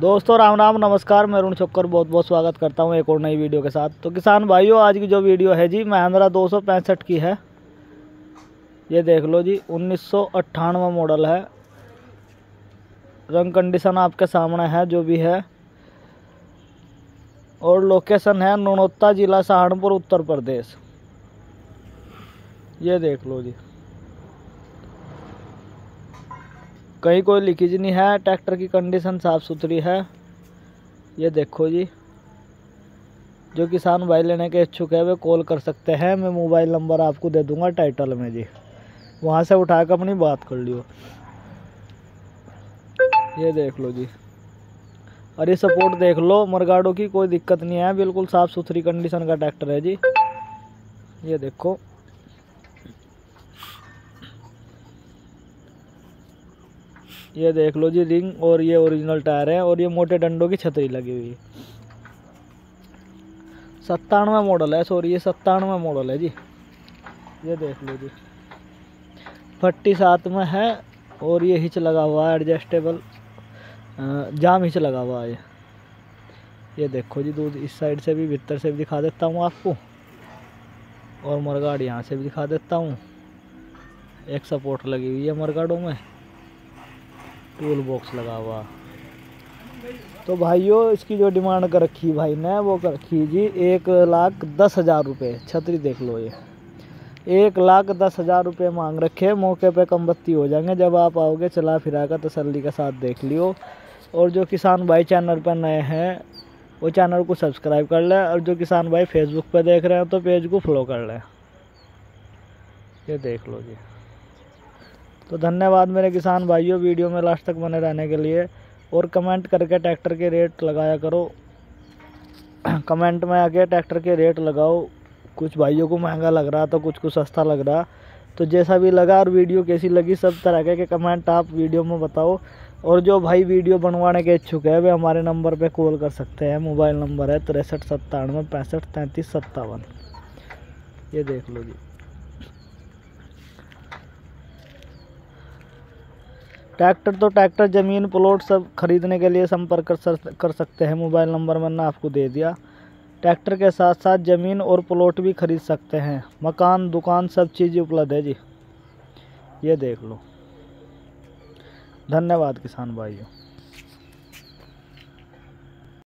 दोस्तों, राम राम, नमस्कार। मैं अरुण छोकर बहुत बहुत स्वागत करता हूँ एक और नई वीडियो के साथ। तो किसान भाइयों, आज की जो वीडियो है जी, महिंद्रा दो सौ पैंसठ की है। ये देख लो जी, उन्नीस मॉडल है। रंग कंडीशन आपके सामने है, जो भी है। और लोकेशन है नोनोत्ता जिला सहारनपुर, उत्तर प्रदेश। ये देख लो जी। कहीं कोई लीकेज नहीं है, ट्रैक्टर की कंडीशन साफ़ सुथरी है। ये देखो जी, जो किसान भाई लेने के इच्छुक है, वे कॉल कर सकते हैं। मैं मोबाइल नंबर आपको दे दूँगा टाइटल में जी। वहाँ से उठा कर अपनी बात कर लियो। ये देख लो जी। और ये सपोर्ट देख लो, मरगाडो की कोई दिक्कत नहीं है। बिल्कुल साफ़ सुथरी कंडीशन का ट्रैक्टर है जी। ये देखो। ये देख लो जी रिंग और ये ओरिजिनल टायर है और ये मोटे डंडों की छतरी लगी हुई है। सत्तानवे मॉडल है सॉरी ये सत्तानवे मॉडल है जी। ये देख लो जी। फट्टी सात में है और ये हिच लगा हुआ है एडजस्टेबल जाम हिच लगा हुआ है। ये देखो जी दूध इस साइड से भी भीतर से भी दिखा देता हूँ आपको। और मरगाड़ यहाँ से भी दिखा देता हूँ। एक सपोर्ट लगी हुई है मरगाड़ों में। टूल बॉक्स लगा हुआ। तो भाइयों, इसकी जो डिमांड कर रखी भाई ने वो कर रखी जी, एक लाख दस हज़ार रुपये छतरी देख लो ये। एक लाख दस हज़ार रुपये मांग रखे मौके पे कम बत्ती हो जाएँगे। जब आप आओगे चला फिरा कर तसली के साथ देख लियो। और जो किसान भाई चैनल पर नए हैं, वो चैनल को सब्सक्राइब कर लें। और जो किसान भाई फेसबुक पर देख रहे हैं तो पेज को फॉलो कर लें। ये देख लो जी। तो धन्यवाद मेरे किसान भाइयों वीडियो में लास्ट तक बने रहने के लिए। और कमेंट करके ट्रैक्टर के रेट लगाया करो। कमेंट में आके ट्रैक्टर के रेट लगाओ। कुछ भाइयों को महँगा लग रहा तो कुछ को सस्ता लग रहा। तो जैसा भी लगा और वीडियो कैसी लगी, सब तरह के कमेंट आप वीडियो में बताओ। और जो भाई वीडियो बनवाने के इच्छुक है, वे हमारे नंबर पे कॉल कर सकते हैं। मोबाइल नंबर है तिरसठ सत्तानवे पैंसठ तैंतीस सत्तावन। ये देख लो जी। ट्रैक्टर तो ट्रैक्टर, ज़मीन, प्लॉट सब खरीदने के लिए संपर्क कर कर सकते हैं। मोबाइल नंबर मैंने आपको दे दिया। ट्रैक्टर के साथ साथ ज़मीन और प्लॉट भी खरीद सकते हैं। मकान, दुकान सब चीज़ उपलब्ध है जी। ये देख लो। धन्यवाद किसान भाइयों।